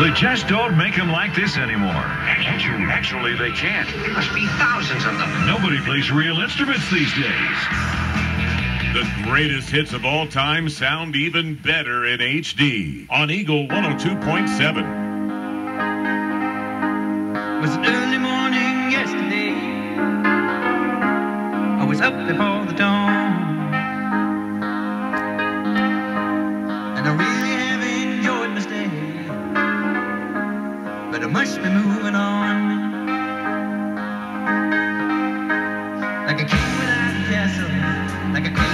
They just don't make them like this anymore. Can't? Actually, they can't. There must be thousands of them. Nobody plays real instruments these days. The greatest hits of all time sound even better in HD on Eagle 102.7. It was an early morning yesterday. I was up before the dawn. but I must be moving on. Like a king without a castle, like a